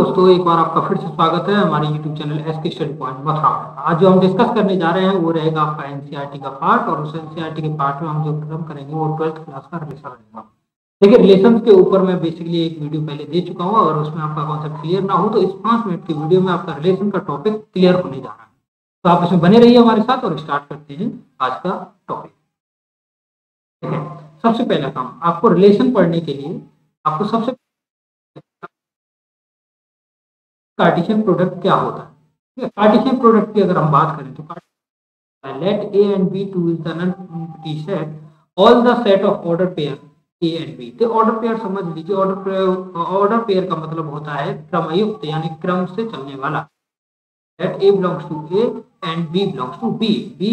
दोस्तों, एक बार आपका फिर से स्वागत है हमारे YouTube channel S K study point Mathura आज जो हम डिस्कस करने जा रहे हैं, वो रहेगा आपका एनसीईआरटी का पार्ट और उस एनसीईआरटी के पार्ट में हम जो क्रम करेंगे, वो ट्वेल्थ क्लास का रिलेशन रहेगा देखिए रिलेशन के ऊपर मैं बेसिकली एक वीडियो पहले दे चुका हूँ और उसमें आपका कॉन्सेप्ट क्लियर ना हो तो इस पाँच मिनट की वीडियो में आपका रिलेशन का टॉपिक क्लियर होने जा रहा है। तो आप इसमें बने रहिए हमारे साथ और स्टार्ट करते हैं आज का टॉपिक सबसे पहला काम, आपको रिलेशन पढ़ने के लिए आपको सबसे कार्टिशियन प्रोडक्ट क्या होता है? कार्टिशियन प्रोडक्ट की अगर हम बात करें तो let A and B two is the all the set of order pair A and B तो ऑर्डर पेयर समझ लीजिए ऑर्डर ऑर्डर पेयर का मतलब होता है क्रमयुक्त, यानी क्रम से चलने वाला। Let A belongs to A and B belongs to B B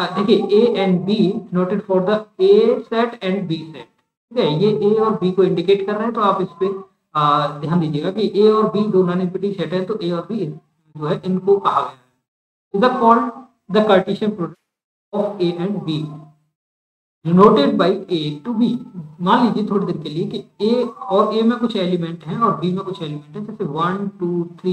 देखिए A and B noted for the A set and B set ठीक है, ये ए और बी को इंडिकेट कर रहे हैं तो आप इस पे ध्यान दीजिएगा कि ए और बी दो नॉन इम्पिटी सेट है तो ए और बी जो है, इनको कहा गया है। Is called the Cartesian product of A and B noted by A to B मान लीजिए थोड़ी देर के लिए कि ए और ए में कुछ एलिमेंट हैं और बी में कुछ एलिमेंट हैं, जैसे वन टू थ्री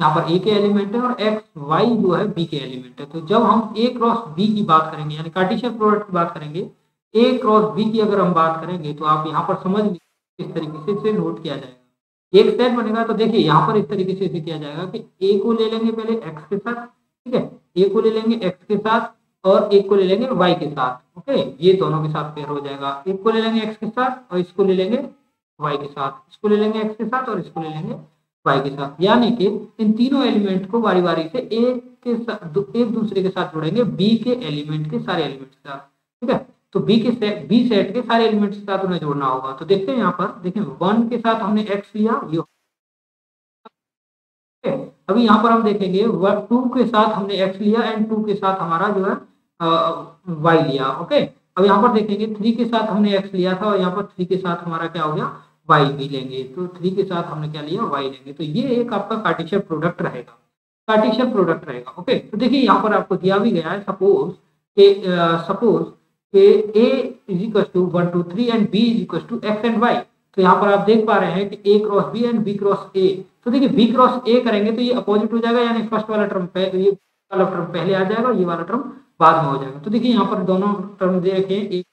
यहाँ पर ए के एलिमेंट है और एक्स वाई जो है बी के एलिमेंट है। तो जब हम ए क्रॉस बी की बात करेंगे, यानी कार्टिशियन प्रोडक्ट की बात करेंगे ए क्रॉस बी की अगर हम बात करेंगे तो आप यहाँ पर समझ लीजिए इस तरीके से इसे नोट किया जाएगा। एक सेट बनेगा तो देखिए यहाँ पर इस तरीके से इसे किया जाएगा कि ए को ले लेंगे पहले एक्स के साथ, ठीक है? ए को ले लेंगे एक्स के साथ और एक को ले लेंगे वाई के साथ, ओके? ये दोनों के साथ पेयर हो जाएगा। एक को ले लेंगे एक्स के साथ और इसको ले लेंगे वाई के साथ। इसको ले लेंगे एक्स के साथ और इसको ले लेंगे वाई के साथ। यानी कि इन तीनों एलिमेंट को बारी बारी से एक के साथ, एक दूसरे के साथ जोड़ेंगे बी के एलिमेंट के सारे एलिमेंट के साथ, ठीक है? तो बी के सेट बी सेट के सारे एलिमेंट्स के साथ उन्हें जोड़ना होगा। तो देखते हैं यहाँ पर, देखें वन के साथ हमने एक्स लिया, ये अभी यहाँ पर हम देखेंगे टू के साथ हमने एक्स लिया एंड टू के साथ हमारा जो है वाई लिया ओके अब यहाँ पर देखेंगे थ्री के साथ हमने एक्स लिया था और यहाँ पर थ्री के साथ हमारा क्या हो गया वाई भी लेंगे। तो थ्री के साथ हमने क्या लिया वाई लेंगे। तो ये एक आपका कार्टिशियन प्रोडक्ट रहेगा कार्टिशियन प्रोडक्ट रहेगा ओके तो देखिए, यहाँ पर आपको दिया भी गया है सपोज़ के suppose A is equal to one two three and B is equal to X and Y तो यहाँ पर आप देख पा रहे हैं कि A cross B and B cross A तो देखिए बी क्रॉस ए करेंगे तो ये अपोजिट हो जाएगा, यानी फ़र्स्ट वाला टर्म ये वाला टर्म पहले आ जाएगा ये वाला टर्म बाद में हो जाएगा। तो देखिए यहाँ पर दोनों टर्म दे रखे हैं एक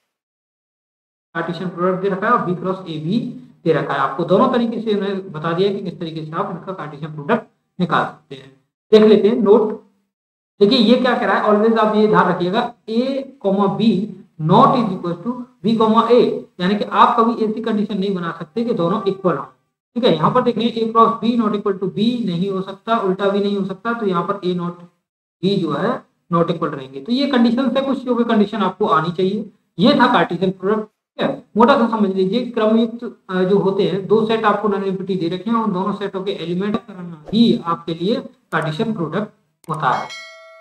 पार्टीशन प्रोडक्ट दे रखा है और बी क्रॉस ए भी दे रखा है। आपको दोनों तरीके से उन्हें बता दिया कि किस तरीके से आप इनका कार्टिशियन प्रोडक्ट निकाल सकते हैं। देख लेते हैं नोट देखिए ये क्या कह रहा है ऑलवेज आप ये ध्यान रखिएगा A comma B not is equal to B comma A यानी कि आप कभी ऐसी कंडीशन नहीं बना सकते कि दोनों इक्वल हो। ठीक है, यहाँ पर देखें A cross B not equal to B नहीं हो सकता, उल्टा भी नहीं हो सकता तो यहाँ पर ए नॉट बी जो है नॉट इक्वल रहेंगे। तो ये कंडीशन से कुछ जो कंडीशन आपको आनी चाहिए। ये था कार्टिशियन प्रोडक्ट है? मोटा सा समझ लीजिए, क्रमयुक्त जो होते हैं, दो सेट आपको नॉन दे रखे हैं, उन दोनों सेटों के एलिमेंट करना ही आपके लिए कार्टिशियन प्रोडक्ट होता है।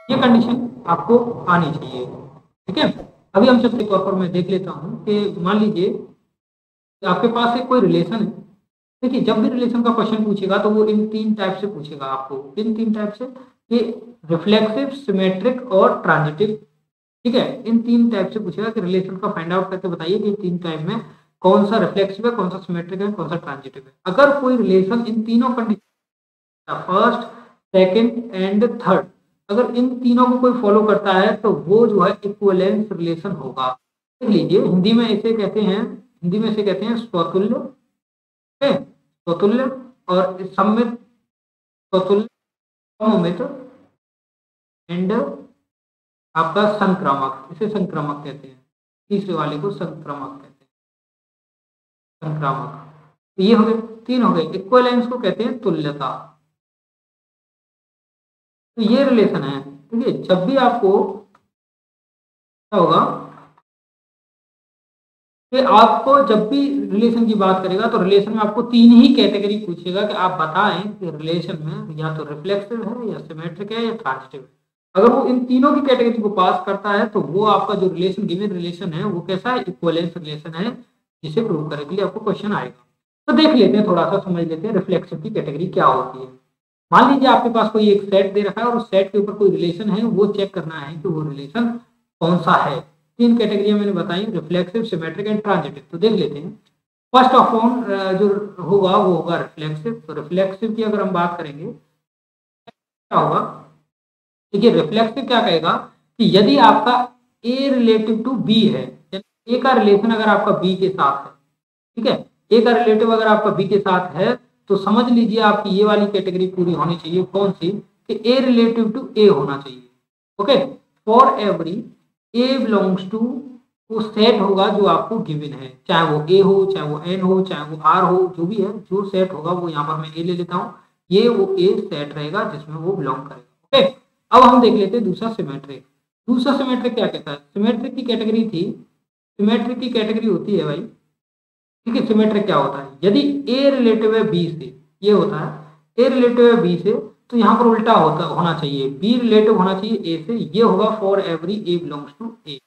ये कंडीशन आपको आनी चाहिए, ठीक है? अभी हम चलते तौर पर मैं देख लेता हूँ कि मान लीजिए आपके पास एक कोई रिलेशन है। देखिए, जब भी रिलेशन का क्वेश्चन पूछेगा तो वो इन तीन टाइप से पूछेगा आपको। इन तीन टाइप से कि रिफ्लेक्सिव सिमेट्रिक और ट्रांजिटिव ठीक है? इन तीन टाइप से पूछेगा कि रिलेशन का फाइंड आउट करके बताइए कि तीन टाइप में कौन सा रिफ्लेक्सिव है, कौन सा सिमेट्रिक है, कौन सा ट्रांजिटिव है। अगर कोई रिलेशन इन तीनों condition first second and third अगर इन तीनों को कोई फॉलो करता है तो वो जो है इक्वलेंस रिलेशन होगा। देख लीजिए, हिंदी में इसे कहते हैं, हिंदी में इसे कहते हैं स्वतुल्य। स्वतुल्य और सम्मित, स्वतुल्य एंड आपका संक्रामक, इसे संक्रामक कहते हैं। तीसरे वाले को संक्रामक कहते हैं। संक्रामक। तो ये हो गए, तीन हो गए। इक्वलेंस को कहते हैं तुल्यता। तो ये रिलेशन है, ठीक है? जब भी आपको क्या होगा, कि आपको जब भी रिलेशन की बात करेगा तो रिलेशन में आपको तीन ही कैटेगरी पूछेगा कि आप बताएँ कि रिलेशन में या तो रिफ्लेक्सिव है, या सिमेट्रिक है, या ट्रांजिटिव है। अगर वो इन तीनों की कैटेगरी को पास करता है तो वो आपका जो रिलेशन गिवन रिलेशन है, वो कैसा है? इक्वलेंस रिलेशन है, जिसे प्रूव करने के लिए आपको क्वेश्चन आएगा। तो देख लेते हैं, थोड़ा सा समझ लेते हैं रिफ्लेक्सिव की कैटेगरी क्या होती है। मान लीजिए आपके पास कोई एक सेट दे रखा है और उस सेट के ऊपर कोई रिलेशन है, वो चेक करना है कि वो रिलेशन कौन सा है। तीन कैटेगरी मैंने बताई रिफ्लेक्सिव सिमेट्रिक एंड ट्रांजिटिव तो देख लेते हैं। फ़र्स्ट ऑफ़ ऑन जो होगा, वो होगा रिफ्लेक्सिव तो रिफ्लेक्सिव की अगर हम बात करेंगे, क्या होगा? देखिए रिफ्लेक्सिव क्या कहेगा कि यदि आपका ए रिलेटिव टू बी है ए का रिलेशन अगर आपका बी के साथ है, ठीक है? ए का रिलेटिव अगर आपका बी के साथ है तो समझ लीजिए आपकी ये वाली कैटेगरी पूरी होनी चाहिए। कौन सी? कि ए रिलेटिव टू ए होना चाहिए। Okay? For every A belongs to वो सेट होगा जो आपको गिवन है। चाहे वो ए हो, चाहे वो एन हो, चाहे वो आर हो, जो भी है, जो सेट होगा वो यहाँ पर मैं ए ले लेता हूँ। ये वो ए सेट रहेगा जिसमें वो बिलोंग करेगा। ओके? अब हम देख लेते हैं दूसरा सिमेट्रिक दूसरा सिमेट्रिक क्या कहता है? सिमेट्रिक की कैटेगरी थी। सिमेट्रिक की कैटेगरी होती है भाई। है सिमेट्रिक क्या होता है? यदि ए रिलेटिव है बी से, ये होता है ए रिलेटिव है बी से तो यहाँ पर उल्टा होता, होना चाहिए। बी रिलेटिव होना चाहिए ए से, ये होगा for every A belongs to A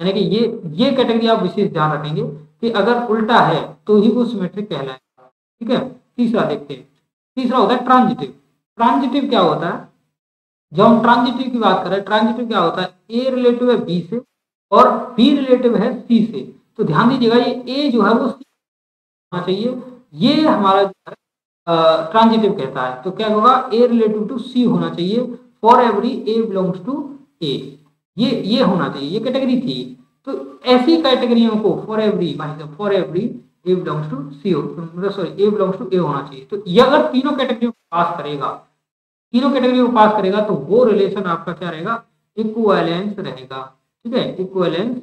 यानी कि ये ये कैटेगरी आप विशेष ध्यान रखेंगे कि अगर उल्टा है तो ही वो सिमेट्रिक कहलाएगा। ठीक है, तीसरा देखते हैं। तीसरा होता है ट्रांजिटिव ट्रांजिटिव क्या होता है? जब हम ट्रांजिटिव की बात करें ट्रांजिटिव क्या होता है? ए रिलेटिव है बी से और बी रिलेटिव है सी से। तो ध्यान दीजिएगा, ये ए जो है वो सी होना चाहिए। ये हमारा जो है ट्रांजिटिव कहता है। तो क्या होगा? ए रिलेटिव टू सी होना चाहिए। For every A belongs to A ये ये होना चाहिए। ये कैटेगरी थी। तो ऐसी कैटेगरियों को for every for every A belongs to C sorry A belongs to A होना चाहिए। तो ये अगर तीनों कैटेगरी पास करेगा, तीनों कैटेगरी को पास करेगा तो वो रिलेशन आपका क्या रहेगा? इक्वलेंस रहेगा। ठीक है? इक्वलेंस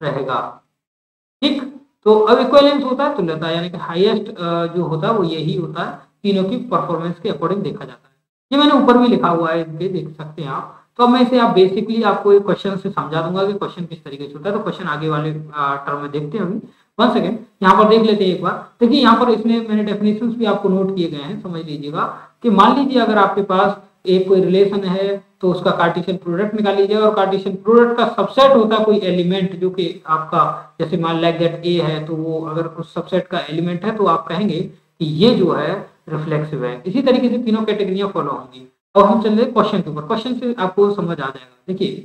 रहेगा। तो अब इक्वलेंस होता है तुल्यता, यानी कि हाईएस्ट जो होता है वो यही होता है, तीनों की परफॉर्मेंस के अकॉर्डिंग देखा जाता है। ये मैंने ऊपर भी लिखा हुआ है, इनके देख सकते हैं आप। तो मैं इसे, आप बेसिकली आपको एक क्वेश्चन से समझा दूँगा कि क्वेश्चन किस तरीके से होता है। तो क्वेश्चन आगे वाले टर्म में देखते हैं अभी। वन सेकेंड यहाँ पर देख लेते हैं एक बार। देखिए, यहाँ पर इसमें मैंने डेफिनेशन भी आपको नोट किए गए हैं, समझ लीजिएगा। कि मान लीजिए अगर आपके पास एक कोई रिलेशन है तो उसका कार्टिशियन प्रोडक्ट निकाल लीजिए और कार्टिशियन प्रोडक्ट का सबसेट होता है कोई एलिमेंट जो कि आपका, जैसे मान लाइक दैट ए है तो वो अगर उस सबसेट का एलिमेंट है तो आप कहेंगे कि ये जो है रिफ्लेक्सिव है। इसी तरीके से तीनों कैटेगरियाँ फॉलो होंगी। अब हम चल रहे क्वेश्चन के ऊपर। क्वेश्चन से आपको समझ आ जाएगा। देखिए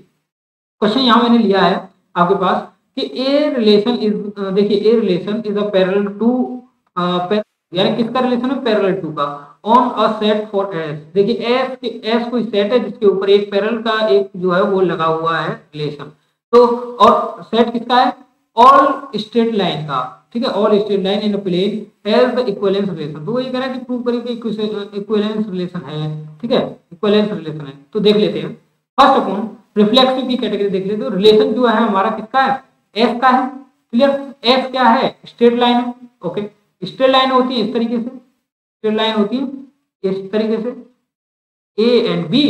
क्वेश्चन यहाँ मैंने लिया है आपके पास कि ए रिलेशन इज़ देखिए A relation is a parallel to यानी किसका रिलेशन है? पैरेलल टू का। On a set for S देखिए एस के एस कोई सेट है जिसके ऊपर एक पैरल का एक जो है वो लगा हुआ है रिलेशन तो और सेट किसका है? ऑल स्ट्रेट लाइन का. ठीक है all straight line in plane has the equivalence relation तो वो ये कह रहा है कि प्रूव करिए कि इक्विवेलेंस रिलेशन है. ठीक है इक्विवेलेंस रिलेशन है. तो देख लेते हैं. फ़र्स्ट ऑफ़ रिफ्लेक्सिव की कैटेगरी देख लेते हैं. रिलेशन जो है हमारा किसका है? एस का है. क्लियर एस क्या है? स्ट्रेट लाइन है. ओके स्ट्रेट लाइन होती है इस तरीके से. स्ट्रेट लाइन होती है इस तरीके से। A and B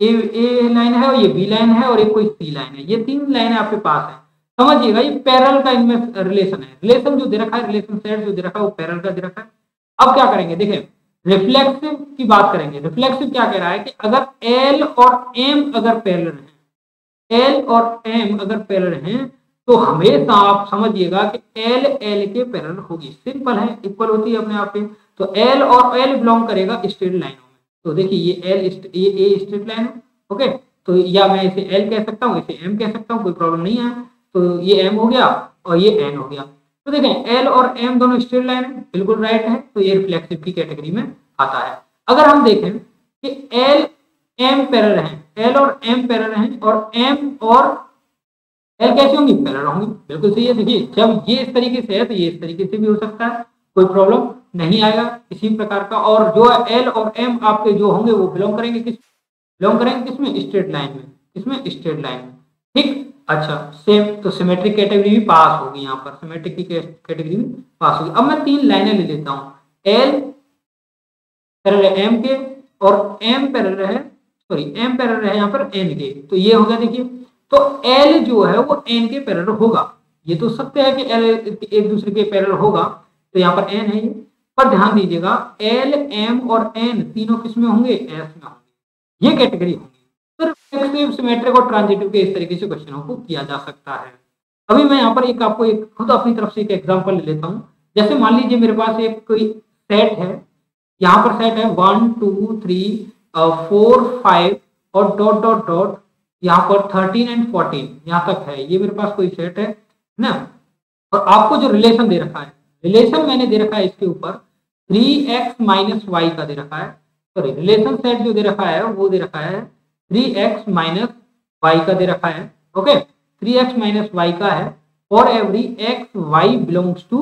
A A line है और ये बी लाइन है और एक कोई सी लाइन है। ये तीन लाइन आपके पास है। समझिएगा, ये पैरल का इनमें रिलेशन है। रिलेशन जो दे रखा है रिलेशन सेट जो दे रखा है, वो पैरल का दे रखा है। अब क्या करेंगे, देखें रिफ्लेक्सिव की बात करेंगे। रिफ्लेक्सिव क्या कह रहा है कि अगर एल और एम अगर पैरल हैं एल और एम अगर पैरल हैं तो हमेशा आप समझिएगा कि एल एल के पैरल होगी। सिंपल है इक्वल होती है अपने आप में। तो एल और एल बिलोंग करेगा स्ट्रेट लाइनों में। तो देखिए, ये एल ये ए स्ट्रेट लाइन ओके तो या मैं इसे एल कह सकता हूँ, इसे एम कह सकता हूँ, कोई प्रॉब्लम नहीं है। तो ये एम हो गया और ये एन हो गया। तो देखें एल और एम दोनों स्ट्रेट लाइन बिल्कुल राइट है तो ये रिफ्लेक्सिव की कैटेगरी में आता है। अगर हम देखें कि एल एम पैरल हैं एल और एम पैरल हैं, और एम और एल कैसे होंगी? पैरल होंगी। बिल्कुल सही है, देखिए, जब ये इस तरीके से है तो ये इस तरीके से भी हो सकता है, कोई प्रॉब्लम नहीं आएगा किसी प्रकार का। और जो एल और एम आपके जो होंगे वो बिलोंग करेंगे किस बिलोंग करेंगे किसमें स्ट्रेट लाइन में। किसमें स्ट्रेट लाइन में। ठीक? अच्छा सेम तो सिमेट्रिक कैटेगरी भी पास होगी यहाँ पर। सिमेट्रिक की कैटेगरी भी पास होगी। अब मैं तीन लाइनें ले लेता हूँ। एल पैरल एम के और एम पैरल है सॉरी एम पैरल है यहाँ पर एन के। तो ये हो गया देखिए। तो एल जो है वो एन के पैरल होगा। ये तो सत्य है कि एल एक दूसरे के पैरल होगा। तो यहाँ पर एन है ये। पर ध्यान दीजिएगा एल एम और एन तीनों किसमें होंगे? एस में होंगे। ये कैटेगरी होंगी। सिमेट्रिक और ट्रांजिटिव के इस तरीके से क्वेश्चनों को किया जा सकता है। अभी मैं यहाँ पर एक आपको एक खुद अपनी तरफ़ से एक एग्जांपल ले लेता हूँ। जैसे मान लीजिए मेरे पास एक कोई सेट है। यहाँ पर सेट है one two three four five और डॉट डॉट डॉट यहाँ पर थर्टीन एंड फोर्टीन यहाँ तक है। ये मेरे पास कोई सेट है ना? और आपको जो रिलेशन दे रखा है रिलेशन मैंने दे रखा है इसके ऊपर थ्री एक्स माइनस वाई का दे रखा है सॉरी रिलेशन सेट जो दे रखा है, वो दे रखा है थ्री एक्स माइनस वाई का दे रखा है okay three X minus Y का है और every X Y belongs to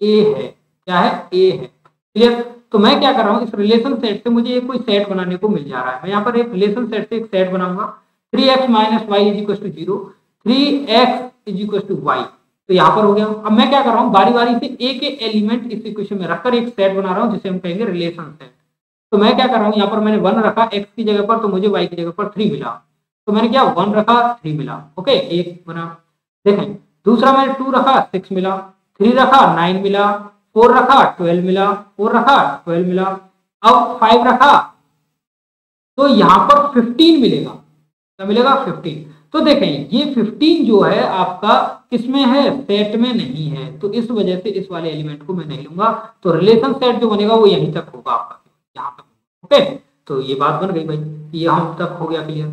A है, क्या है? ए है। क्लियर तो मैं क्या कर रहा हूँ, इस रिलेशन सेट से मुझे एक कोई सेट बनाने को मिल जा रहा है। मैं यहाँ पर एक रिलेशन सेट से एक सेट बनाऊँगा three x minus y is equal to zero three x is equal to y तो यहाँ पर हो गया। अब मैं क्या कर रहा हूँ? बारी बारी से एक एक एलिमेंट इस इक्वेशन में रखकर एक सेट बना रहा हूँ, जिसे हम कहेंगे रिलेशन सेट तो मैं क्या कर रहा हूँ? यहाँ पर मैंने वन रखा एक्स की जगह पर तो मुझे वाई की जगह पर थ्री मिला। तो मैंने क्या वन रखा थ्री मिला। ओके एक बना। देखें, दूसरा मैंने टू रखा सिक्स मिला। थ्री रखा नाइन मिला। फोर रखा ट्वेल्व मिला। फोर रखा ट्वेल्व मिला। अब फाइव रखा तो यहाँ पर फिफ्टीन मिलेगा। क्या मिलेगा? फिफ्टीन तो देखें, ये फिफ्टीन जो है आपका किसमें है? सेट में नहीं है। तो इस वजह से इस वाले एलिमेंट को मैं नहीं लूँगा। तो रिलेशन सेट जो बनेगा वो यहीं तक होगा आपका। यहाँ तक ओके तो ये बात बन गई भाई। ये हम तक हो गया क्लियर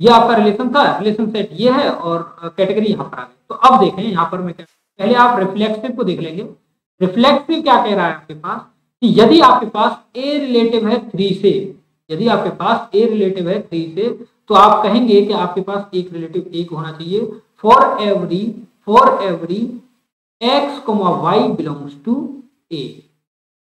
ये आपका रिलेशन था। रिलेशन सेट ये है और कैटेगरी यहाँ पर आ गई। तो अब देखें, यहाँ पर मैं पहले आप रिफ्लेक्सिव को देख लेंगे। रिफ्लेक्सिव क्या कह रहा है आपके पास? कि यदि आपके पास ए रिलेटिव है थ्री से, यदि आपके पास ए रिलेटिव है थ्री से तो आप कहेंगे कि आपके पास एक रिलेटिव एक होना चाहिए। For every for every x comma y belongs to A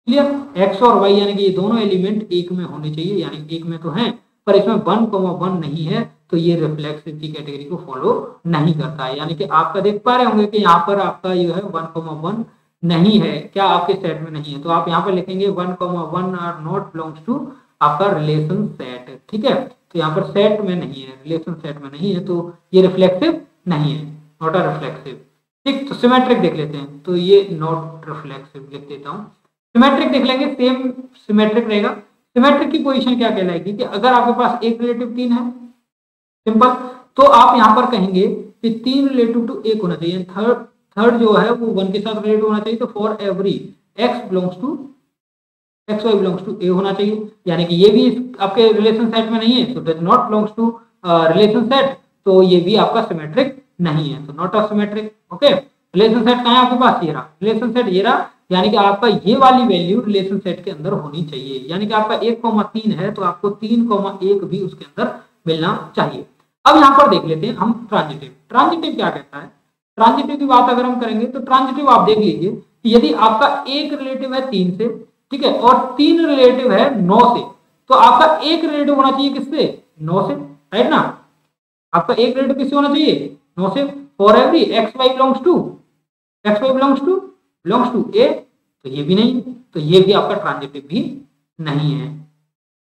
clear x और वाई यानी कि ये दोनों एलिमेंट एक में होने चाहिए, यानी एक में तो हैं, पर इसमें वन कोमा वन नहीं है तो ये रिफ्लेक्सिव की कैटेगरी को फॉलो नहीं करता है। यानी कि आपका देख पा रहे होंगे कि यहाँ पर आपका जो है वन कोमा वन नहीं है। क्या आपके सेट में नहीं है? तो आप यहाँ पर लिखेंगे one comma one are not belongs to आपका रिलेशन सेट ठीक है? तो यहाँ पर सेट में नहीं है रिलेशन सेट में नहीं है तो ये रिफ्लेक्सिव नहीं है नॉट अ रिफ्लेक्सिव ठीक तो सिमेट्रिक देख लेते हैं तो ये नॉट रिफ्लेक्सिव लिख देता हूँ। सिमेट्रिक देख लेंगे सेम सिमेट्रिक रहेगा। सिमेट्रिक की पोजीशन क्या कहलाएगी कि अगर आपके पास एक रिलेटिव तीन है सिंपल तो आप यहाँ पर कहेंगे कि तीन रिलेटिव टू एक होना चाहिए। थर्ड थर्ड जो है, वो वन के साथ रिलेटिव होना चाहिए तो for every x belongs to x y belongs to A होना चाहिए। यानी कि ये भी आपके रिलेशन सेट में नहीं है। तो does not belongs to relation set तो ये भी आपका सिमेट्रिक नहीं है। तो not a symmetric okay relation set कहाँ है आपके पास? ये रहा। रिलेशन सेट ये रहा। यानी कि आपका ये वाली वैल्यू रिलेशन सेट के अंदर होनी चाहिए। यानी कि आपका एक कॉमा तीन है तो आपको तीन कॉमा एक भी उसके अंदर मिलना चाहिए। अब यहाँ पर देख लेते हैं हम ट्रांजिटिव ट्रांजिटिव क्या कहता है? ट्रांजिटिव की बात अगर हम करेंगे तो ट्रांजिटिव आप देख लीजिए यदि आपका एक रिलेटिव है तीन से ठीक है? और तीन रिलेटिव है नौ से। तो आपका एक रिलेटिव होना चाहिए किससे? नौ से राइट ना? आपका एक रिलेटिव किससे होना चाहिए? नौ से। For every x y belongs to x y belongs to belongs to A तो ये भी नहीं तो ये भी आपका ट्रांजिटिव भी नहीं है।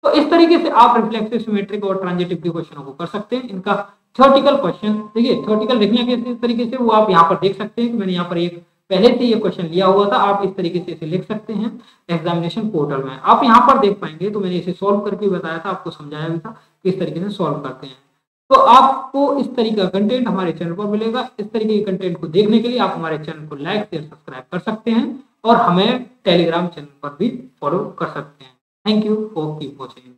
तो इस तरीके से आप रिफ्लेक्सिव सिमेट्रिक और ट्रांजिटिव के क्वेश्चनों को कर सकते हैं। इनका थ्योरेटिकल क्वेश्चन देखिए थ्योरेटिकल देखने के तरीके से वो आप यहाँ पर देख सकते हैं कि मैंने यहाँ पर एक पहले से ये क्वेश्चन लिया हुआ था, आप इस तरीके से इसे लिख सकते हैं एग्जामिनेशन पोर्टल में। आप यहाँ पर देख पाएँगे तो मैंने इसे सॉल्व करके बताया था, आपको समझाया भी था कि इस तरीके से सॉल्व करते हैं। तो आपको इस तरीके का कंटेंट हमारे चैनल पर मिलेगा। इस तरीके के कंटेंट को देखने के लिए आप हमारे चैनल को लाइक शेयर सब्सक्राइब कर सकते हैं और हमें टेलीग्राम चैनल पर भी फॉलो कर सकते हैं। Thank you for keep watching